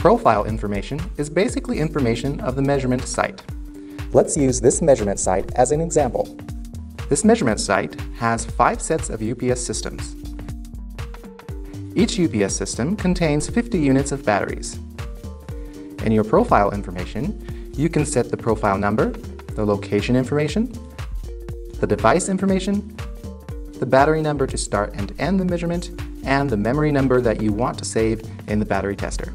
Profile information is basically information of the measurement site. Let's use this measurement site as an example. This measurement site has five sets of UPS systems. Each UPS system contains 50 units of batteries. In your profile information, you can set the profile number, the location information, the device information, the battery number to start and end the measurement, and the memory number that you want to save in the battery tester.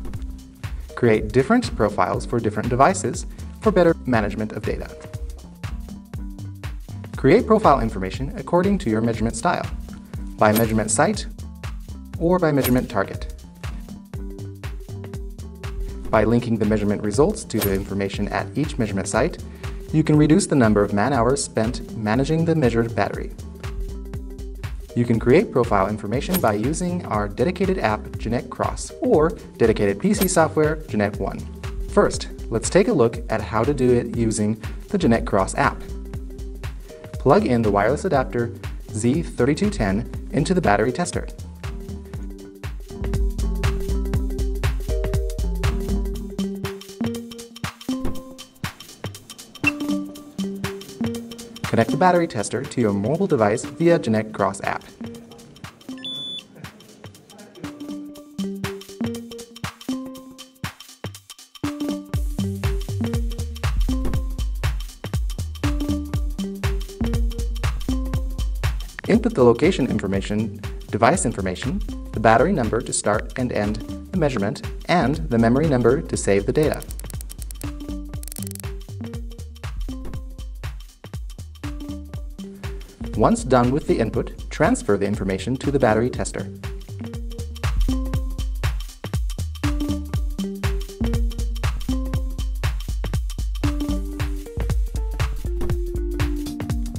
Create different profiles for different devices for better management of data. Create profile information according to your measurement style, by measurement site, or by measurement target. By linking the measurement results to the information at each measurement site, you can reduce the number of man-hours spent managing the measured battery. You can create profile information by using our dedicated app GENNECT Cross or dedicated PC software GENNECT One. First, let's take a look at how to do it using the GENNECT Cross app. Plug in the wireless adapter Z3210 into the battery tester. Connect the battery tester to your mobile device via GENNECT Cross app. Input the location information, device information, the battery number to start and end the measurement, and the memory number to save the data. Once done with the input, transfer the information to the battery tester.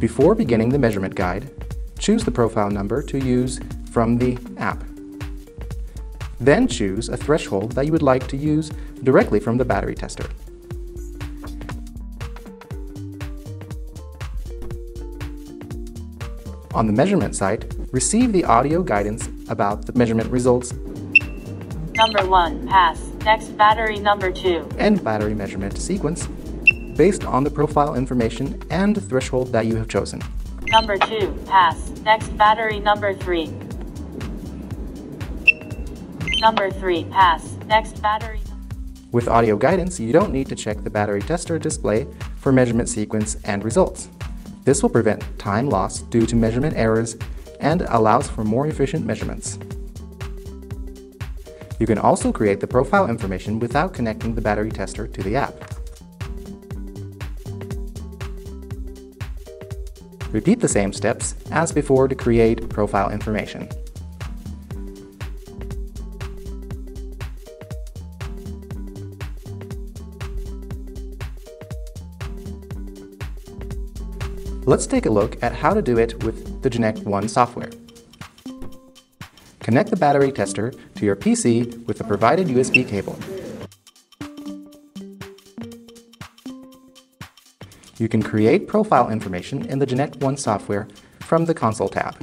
Before beginning the measurement guide, choose the profile number to use from the app. Then choose a threshold that you would like to use directly from the battery tester. On the measurement site, receive the audio guidance about the measurement results Number 1, pass. Next battery number 2. and battery measurement sequence based on the profile information and threshold that you have chosen. Number 2, pass. Next battery number 3. Number 3, pass. Next battery With audio guidance, you don't need to check the battery tester display for measurement sequence and results. This will prevent time loss due to measurement errors and allows for more efficient measurements. You can also create the profile information without connecting the battery tester to the app. Repeat the same steps as before to create profile information. Let's take a look at how to do it with the GENNECT One software. Connect the battery tester to your PC with the provided USB cable. You can create profile information in the GENNECT One software from the Console tab.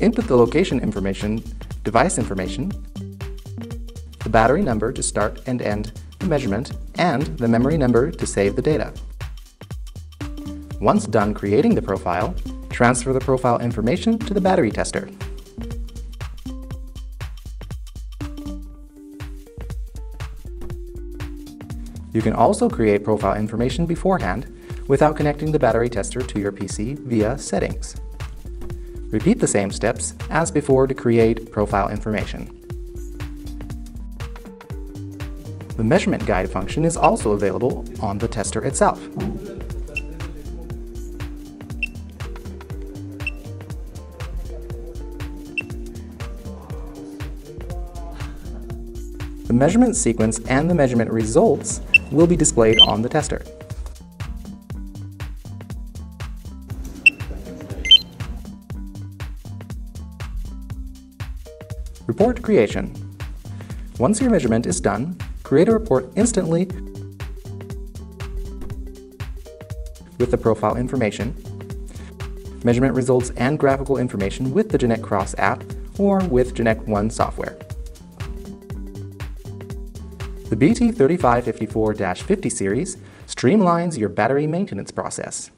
Input the location information, device information, the battery number to start and end the measurement, and the memory number to save the data. Once done creating the profile, transfer the profile information to the battery tester. You can also create profile information beforehand without connecting the battery tester to your PC via Settings. Repeat the same steps as before to create profile information. The measurement guide function is also available on the tester itself. The measurement sequence and the measurement results will be displayed on the tester. Report creation. Once your measurement is done, create a report instantly with the profile information, measurement results and graphical information with the GENNECT Cross app or with GENNECT One software. The BT3554-50 series streamlines your battery maintenance process.